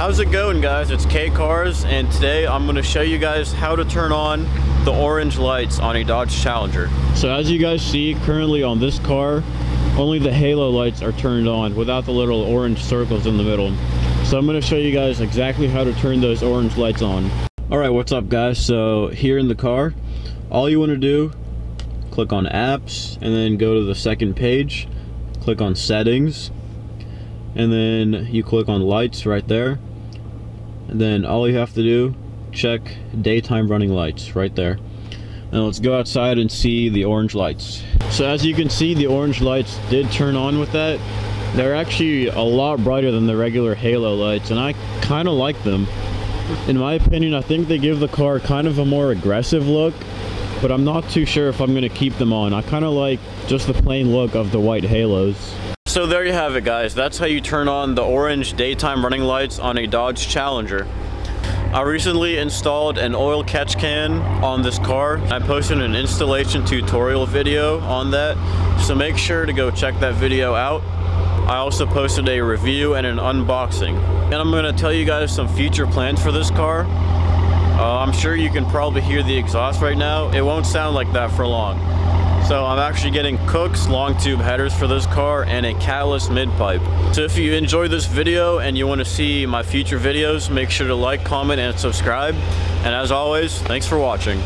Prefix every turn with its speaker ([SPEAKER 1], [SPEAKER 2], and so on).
[SPEAKER 1] How's it going guys? It's K Cars and today I'm going to show you guys how to turn on the orange lights on a Dodge Challenger. So as you guys see currently on this car, only the halo lights are turned on without the little orange circles in the middle. So I'm going to show you guys exactly how to turn those orange lights on. Alright, what's up guys? So here in the car, all you want to do, click on apps and then go to the second page, click on settings, and then you click on lights right there then all you have to do check daytime running lights right there. And let's go outside and see the orange lights. So as you can see the orange lights did turn on with that. They're actually a lot brighter than the regular halo lights and I kind of like them. In my opinion I think they give the car kind of a more aggressive look but I'm not too sure if I'm going to keep them on. I kind of like just the plain look of the white halos so there you have it guys, that's how you turn on the orange daytime running lights on a Dodge Challenger. I recently installed an oil catch can on this car. I posted an installation tutorial video on that, so make sure to go check that video out. I also posted a review and an unboxing. And I'm going to tell you guys some future plans for this car. Uh, I'm sure you can probably hear the exhaust right now. It won't sound like that for long. So I'm actually getting Kooks long tube headers for this car and a Catalyst mid pipe. So if you enjoyed this video and you want to see my future videos, make sure to like, comment, and subscribe. And as always, thanks for watching.